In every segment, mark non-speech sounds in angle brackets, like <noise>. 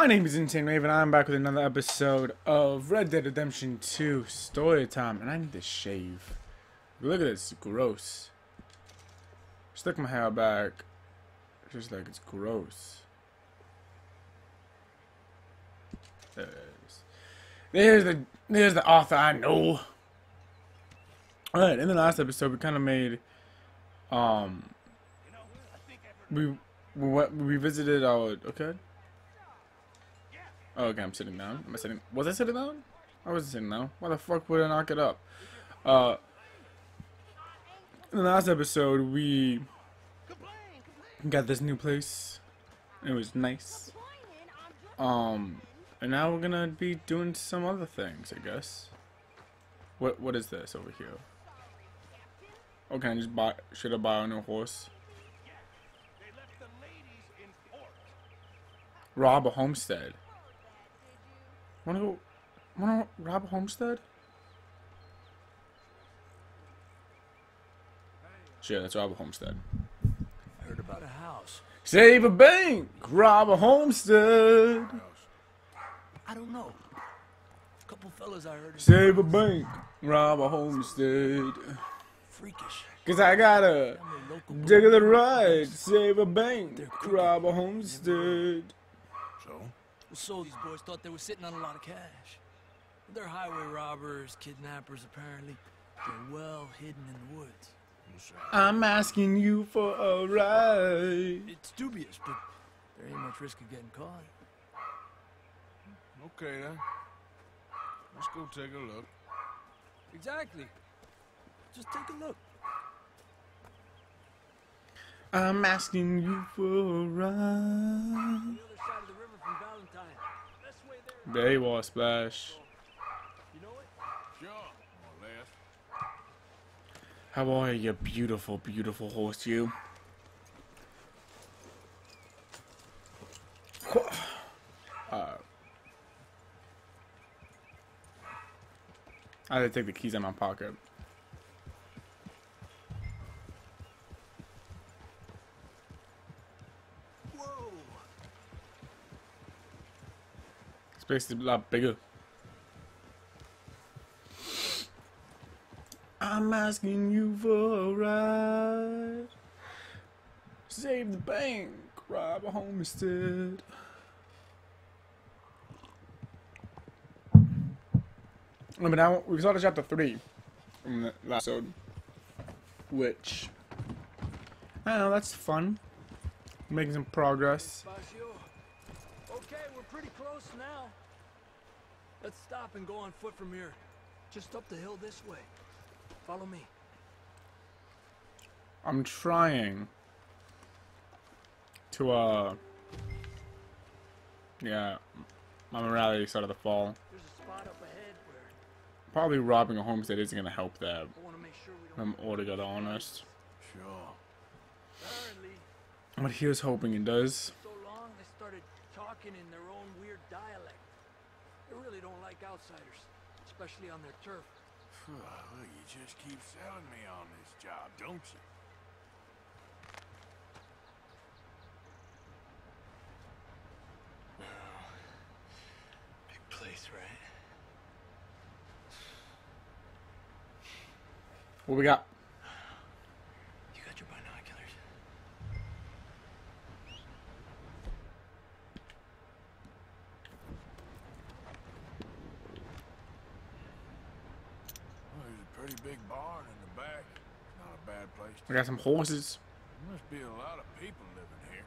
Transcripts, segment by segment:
My name is Insane Raven. I'm back with another episode of Red Dead Redemption 2 Story Time, and I need to shave. Look at this, gross. Stick my hair back, just like it's gross. There's the there's the Arthur I know. All right, in the last episode, we kind of made um we we we visited our okay. Oh, okay, I'm sitting down. Am I sitting? Was I sitting down? I wasn't sitting down. Why the fuck would I knock it up? Uh, in the last episode, we got this new place. It was nice. Um, and now we're gonna be doing some other things, I guess. What What is this over here? Okay, I just buy. Should I buy a new horse? Rob a homestead. Wanna go? Wanna rob a homestead? Sure, let's rob a homestead. I Heard about a house. Save a bank, rob a homestead. I don't know. A couple fellas I heard. Save a bank, rob a homestead. Freakish. Cause I gotta Family local dig of the ride. Save a bank, rob a homestead. So? So these boys thought they were sitting on a lot of cash. They're highway robbers, kidnappers, apparently. They're well hidden in the woods. I'm asking you for a ride. It's dubious, but there ain't much risk of getting caught. Okay then. Let's go take a look. Exactly. Just take a look. I'm asking you for a ride. On the other side of the river from Valentine. This way There you Splash. How are you, beautiful, beautiful horse, you? <sighs> Uh, I had to take the keys out of my pocket. Is a lot bigger. I'm asking you for a ride. Save the bank, rob a homestead. I mean, now we started chapter three from the last episode, which I don't know. That's fun. Making some progress. Spazio. Okay, we're pretty close now. Let's stop and go on foot from here. Just up the hill this way. Follow me. I'm trying to uh yeah my morality started to fall. There's a spot up ahead where Probably robbing a homestead isn't gonna help that. I want to make sure we if don't. I'm altogether honest. Sure. But here's hoping it does. so long they started talking in their own weird dialect. They really don't like outsiders, especially on their turf. Well, you just keep selling me on this job, don't you? <sighs> Big place, right? What we got? You got your binoculars. Well, there's a pretty big barn in the back. Not a bad place. We got some horses. There must be a lot of people living here.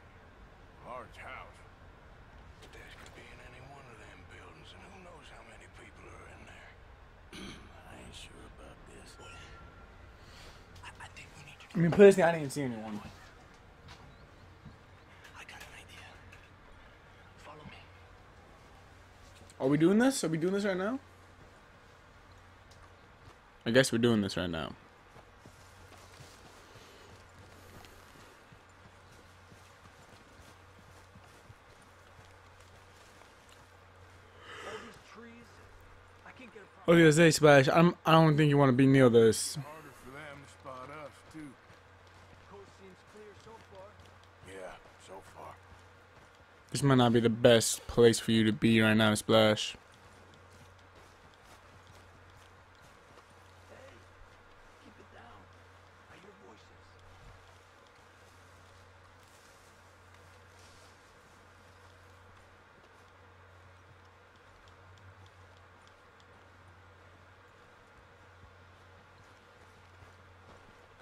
Large house. This could be in any one of them buildings, and who knows how many people are in there. <clears throat> I ain't sure about this. I, I think we need to. I mean personally I didn't see anyone. I got an idea. Follow me. Are we doing this? Are we doing this right now? I guess we're doing this right now. All these trees. I can't get a I was gonna say Splash, I'm I don't think you wanna be near this. Harder for them to spot us, too. coast seems clear so far. Yeah, so far. Just might not be the best place for you to be right now, Splash. Keep it down. I hear voices.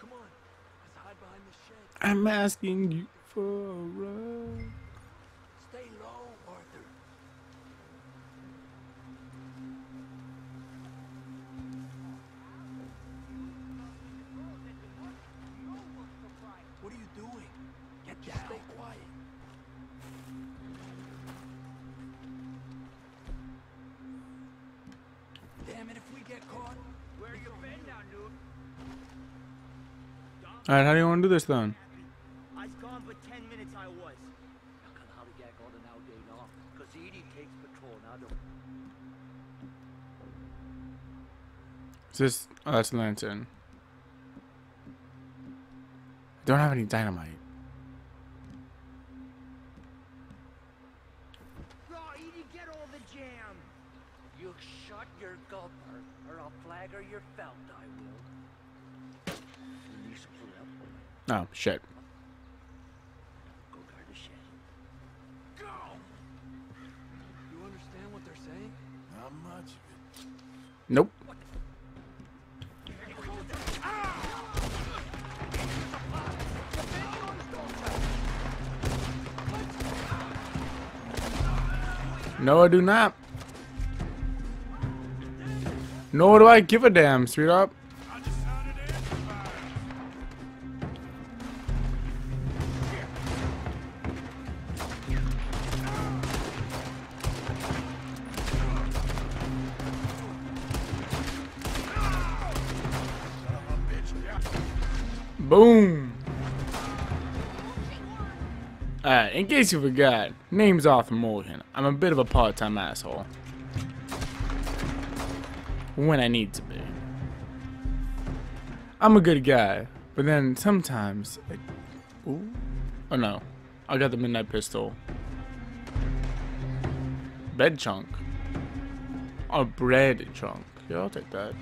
Come on, let's hide behind this shed. I'm asking you for a ride. Stay low, Arthur. What are you doing? Get down. Stay quiet. Damn it, if we get caught. Where you been now, dude? Alright, how do you want to do this then? Is this? Oh, that's a lantern. I don't have any dynamite. Bro, Edie, get all the jam. you shut your gulper, or I'll flagger your felt. I will. Release pull up. Oh, shit. Go guard the shed. You understand what they're saying? Not much of it. Nope. No, I do not. Nor do I give a damn, sweetheart. In case you forgot, name's Arthur Morgan. I'm a bit of a part-time asshole. When I need to be. I'm a good guy, but then sometimes... I- Ooh. Oh no. I got the midnight pistol. Bed chunk. Oh, bread chunk. Yeah, I'll take that.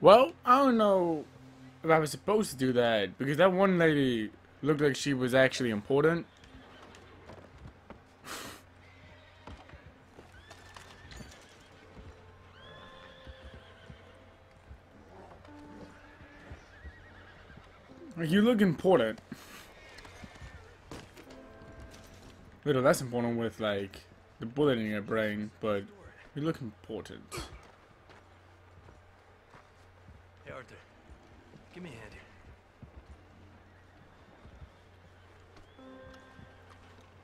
Well, I don't know if I was supposed to do that because that one lady looked like she was actually important. You look important. Little less important with like the bullet in your brain, but you look important. Hey, Arthur. Give me a hand here.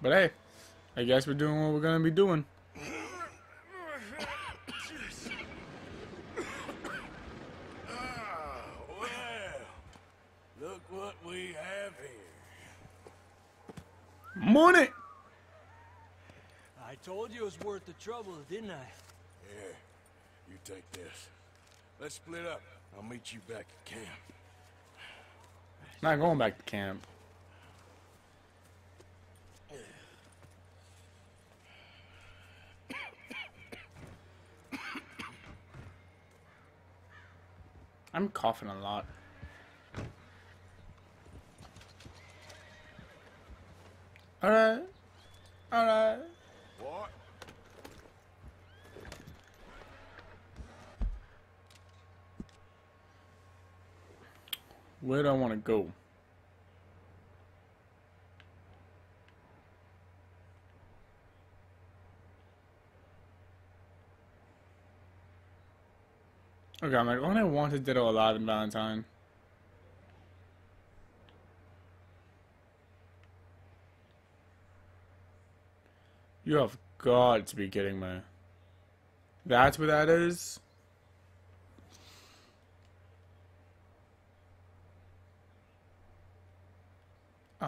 But hey, I guess we're doing what we're gonna be doing. Ah, well. Look what we have here. Money! I told you it was worth the trouble, didn't I? Yeah. you take this. Let's split up. I'll meet you back at camp. Not going back to camp. <coughs> I'm coughing a lot. Alright. Alright. Where do I want to go? Okay, I'm like, oh, I wanted Ditto Alive in Valentine. You have got to be kidding me. That's what that is?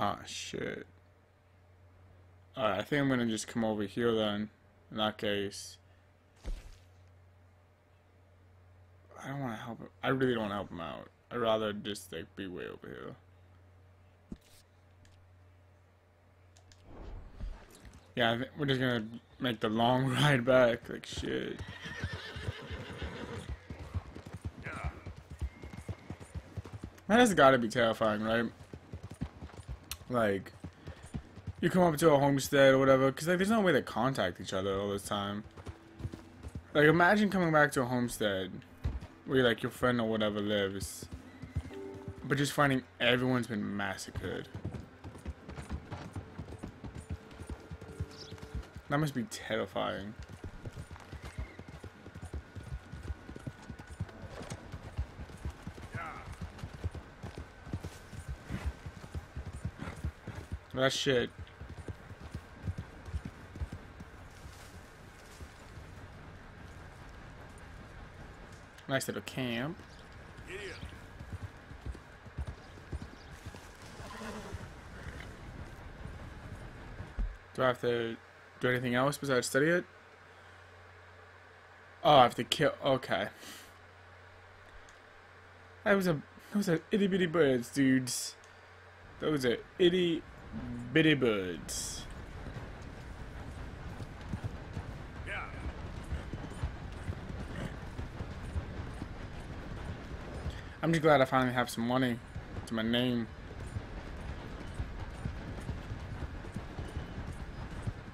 Ah, shit. Alright, I think I'm gonna just come over here then. In that case. I don't want to help him. I really don't want to help him out. I'd rather just like be way over here. Yeah, we're just gonna make the long <laughs> ride back. Like shit. That has got to be terrifying, right? Like, you come up to a homestead or whatever, because like, there's no way to contact each other all this time. Like, imagine coming back to a homestead where like your friend or whatever lives, but just finding everyone's been massacred. That must be terrifying. That shit. Nice little camp. Do I have to do anything else besides study it? Oh, I have to kill. Okay. That was a those are itty bitty birds, dudes. Those are itty bitty birds. Yeah. I'm just glad I finally have some money to my name.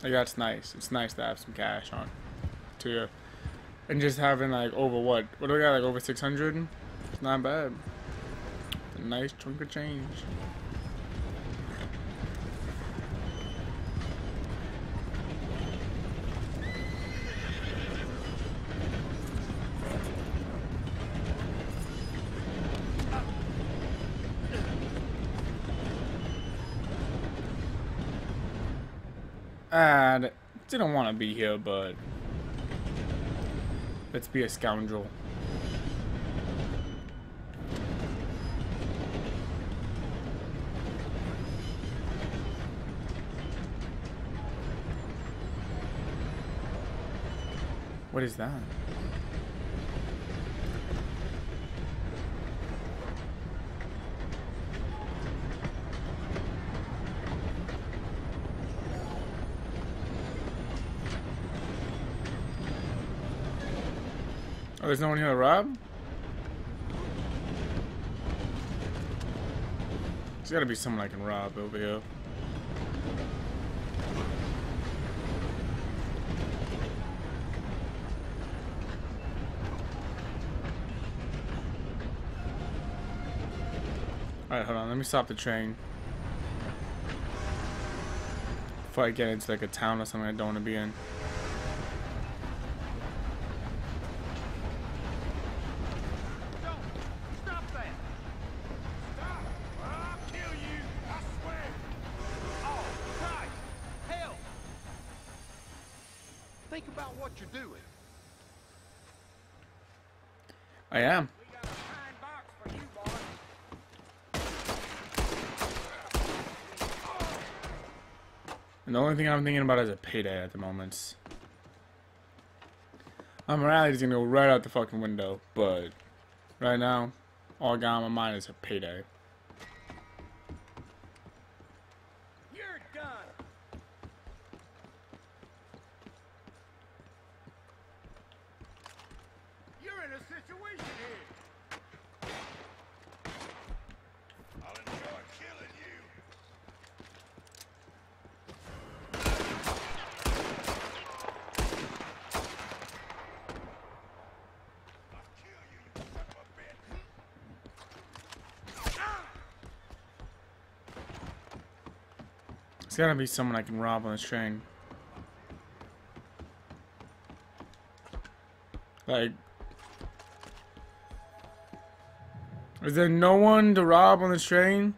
Like that's nice. It's nice to have some cash on to you. And just having like over what? What do I got? Like over 600? It's not bad. It's a nice chunk of change. And didn't want to be here, but let's be a scoundrel. What is that? Oh, there's no one here to rob? There's gotta be someone I can rob over here. Alright, hold on. Let me stop the train. Before I get into like a town or something I don't want to be in. Stop that! Stop! or I'll kill you! I swear! Oh, Christ! Help! Think about what you're doing. I am. We got a fine box for you, boy. And the only thing I'm thinking about is a payday at the moment. My morality is gonna go right out the fucking window, but right now, all I got on my mind is a payday. You're done. You're in a situation here! I'll enjoy killing you! I'll kill you, you son of a bitch! There's gotta be someone I can rob on this train. Like, Is there no one to rob on the train?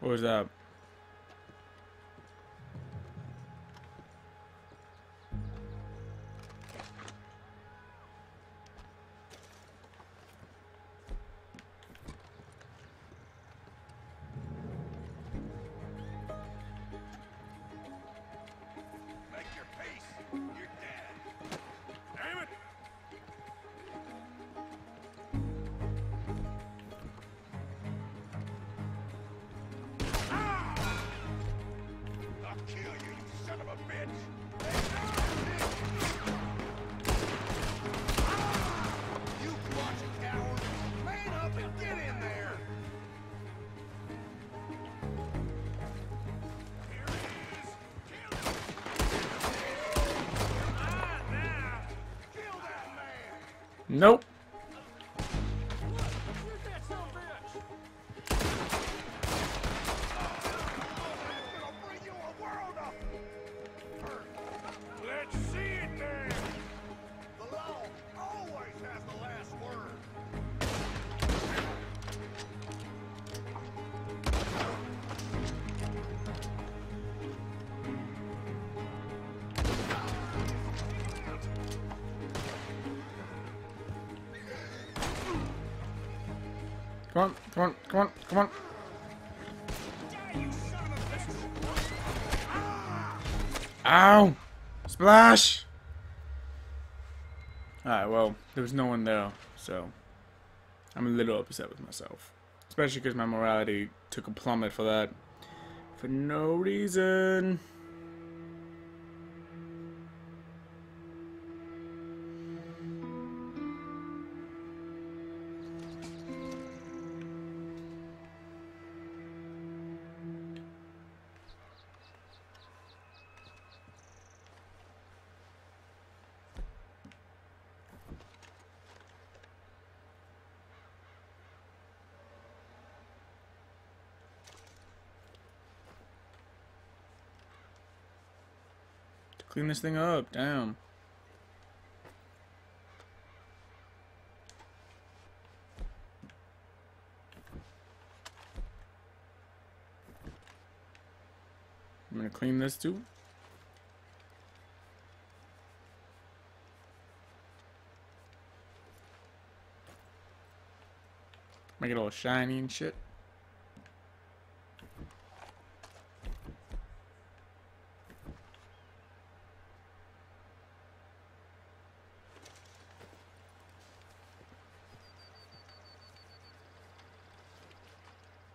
What was that? Nope. Splash! Alright, well, there was no one there, so I'm a little upset with myself. Especially because my morality took a plummet for that. For no reason. Clean this thing up, damn. I'm gonna clean this too. Make it all shiny and shit.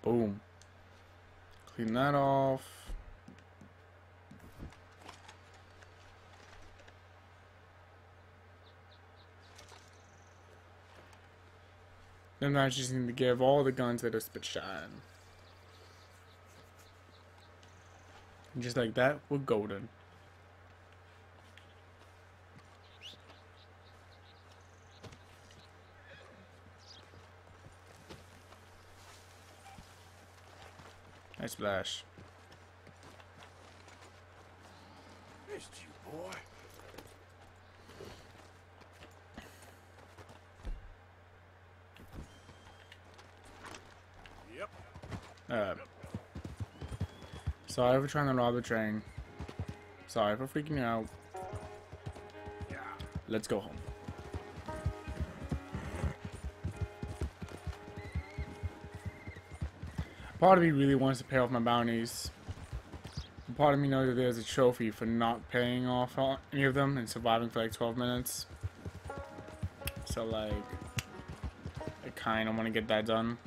Boom. Clean that off. Then I just need to give all the guns that are shine. And just like that, we're golden. Nice splash. Missed you, boy. Yep. Alright. Sorry for trying to rob the train. Sorry for freaking you out. Yeah. Let's go home. Part of me really wants to pay off my bounties. And Part of me knows that there's a trophy for not paying off any of them and surviving for like 12 minutes. So like, I kind of want to get that done.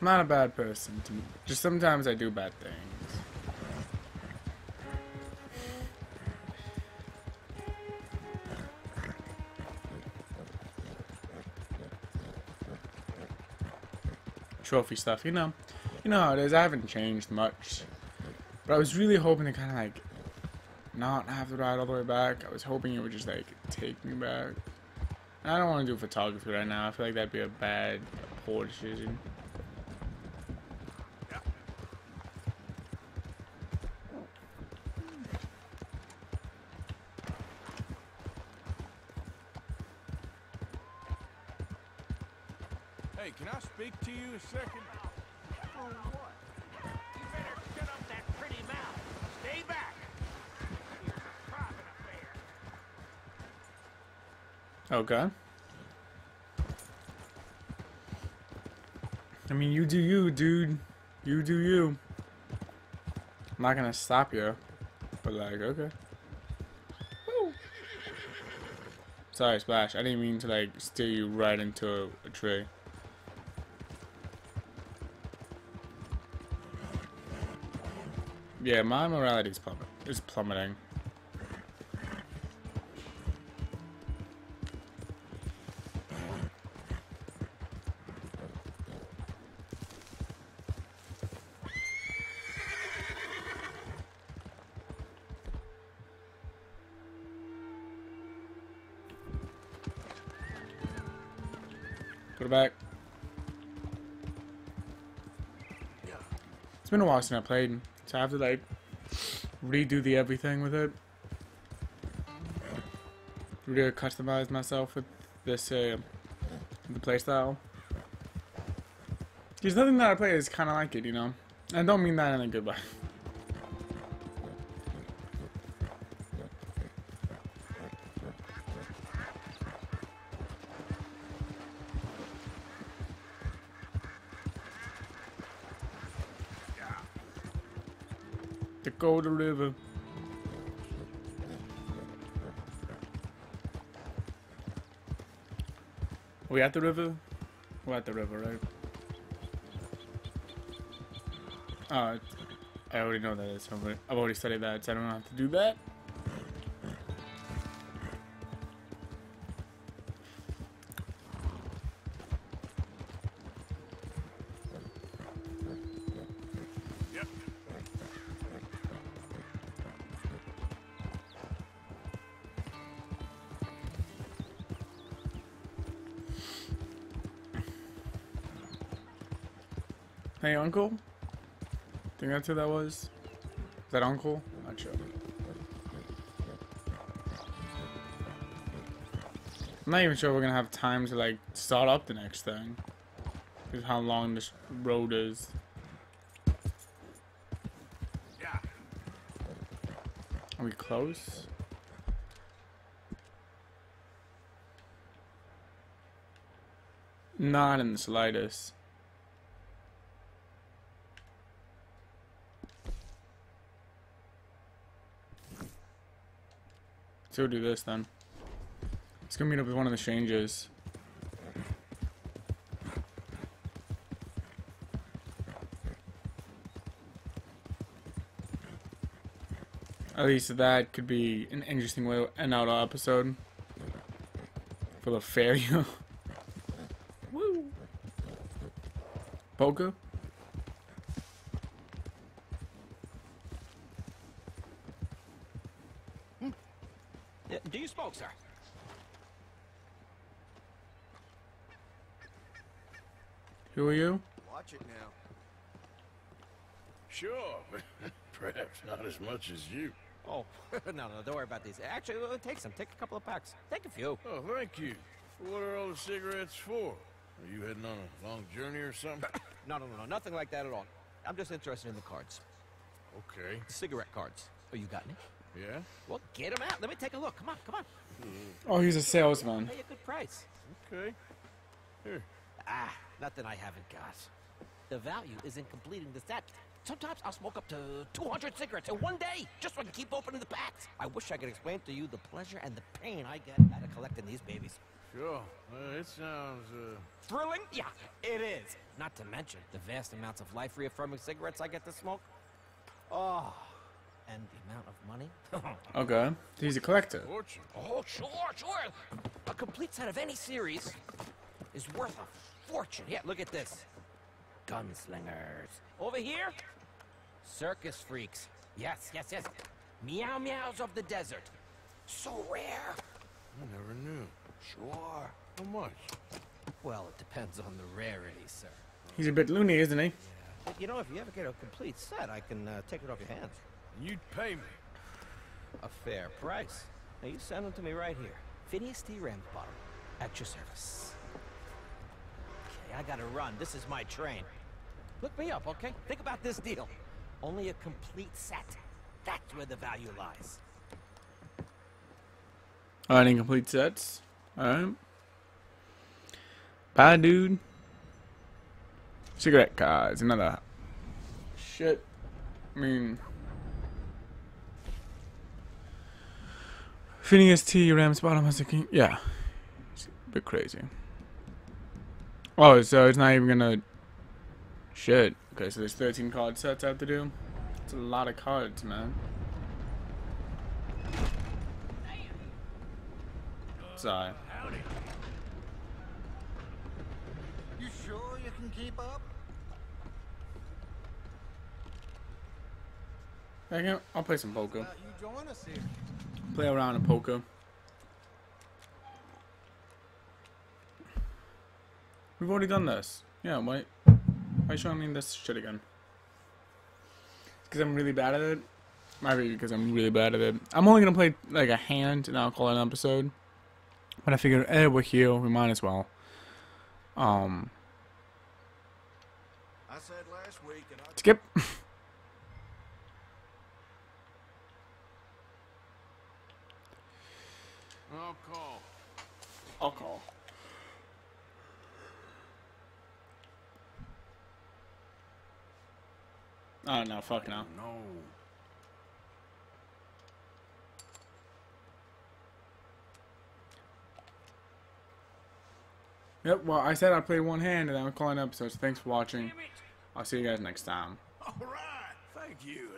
I'm not a bad person. Just sometimes I do bad things. Trophy stuff, you know. You know how it is. I haven't changed much. But I was really hoping to kind of like not have to ride all the way back. I was hoping it would just like take me back. And I don't want to do photography right now. I feel like that'd be a bad, poor decision. Hey, can I speak to you a second? Oh, For what? You better shut up that pretty mouth. Stay back. It's a private affair. Okay. I mean, you do you, dude. You do you. I'm not gonna stop you, but like, okay. Woo. Sorry, Splash. I didn't mean to like steer you right into a, a tree. Yeah, my morality is plummet is plummeting. Put it back. It's been a while since I played, so I have to like redo the everything with it. Really customize myself with this uh, the playstyle. There's nothing that I play is kind of like it, you know. I don't mean that in a good way. We at the river? We're at the river, right? Uh, I already know that. It's. I've already studied that, so I don't have to do that. Uncle? Think that's who that was? Is that Uncle? Not sure. I'm not even sure we're gonna have time to like start up the next thing. Because how long this road is. Yeah. Are we close? Not in the slightest. So we'll do this then. Let's go meet up with one of the strangers. At least that could be an interesting way to end out our episode. For the failure. <laughs> Woo! Polka? Do you smoke, sir? Who are you? Watch it now. Sure, <laughs> perhaps not as much as you. Oh, <laughs> no, no, don't worry about these. Actually, uh, take some. Take a couple of packs. Take a few. Oh, thank you. What are all the cigarettes for? Are you heading on a long journey or something? <coughs> No, no, no, no, nothing like that at all. I'm just interested in the cards. okay. Cigarette cards. Oh, you got any? Yeah? Well, get him out. Let me take a look. Come on, come on. Oh, he's a salesman. Pay a good price. Okay. Here. Ah, nothing I haven't got. The value is in completing the set. Sometimes I'll smoke up to 200 cigarettes in one day, just so I can keep opening the packs. I wish I could explain to you the pleasure and the pain I get out of collecting these babies. Sure. Uh, it sounds, uh... Thrilling? Yeah, it is. Not to mention the vast amounts of life reaffirming cigarettes I get to smoke. Oh, and the amount of money. <laughs> Okay. He's a collector. Fortune. oh, sure, sure. A complete set of any series is worth a fortune. Yeah, look at this. gunslingers. Over here, circus freaks. Yes, yes, yes. Meow meows of the desert. So rare. I never knew. Sure. How much? Well, it depends on the rarity, sir. He's a bit loony, isn't he? But you know, if you ever get a complete set, I can uh, take it off your hands. And you'd pay me. A fair price. Now you send them to me right here. Phineas T. Ramsbottom, at your service. Okay, I gotta run. This is my train. Look me up, okay? Think about this deal. Only a complete set. That's where the value lies. Alright, incomplete sets. Alright. Bye, dude. Cigarette cards. Another. Shit. I mean. Phineas T. Ramsbottom has a king. Yeah. It's a bit crazy. Oh, so it's not even gonna. Shit. Okay, so there's 13 card sets I have to do. It's a lot of cards, man. Sorry. You sure you can keep up? I can, I'll play some poker. You join us here. Play around in poker. We've already done this. Yeah, why? Why are you showing me this shit again? Because I'm really bad at it. Might be because I'm really bad at it. I'm only gonna play like a hand, and I'll call it an episode. But I figured, eh, we're here. We might as well. Um, I said last week, and I skip. <laughs> <laughs> I'll call. I'll call. Oh no, fuck no. No. Yep, well, I said I'd play one hand and I'm calling episodes. Thanks for watching. I'll see you guys next time. All right. Thank you.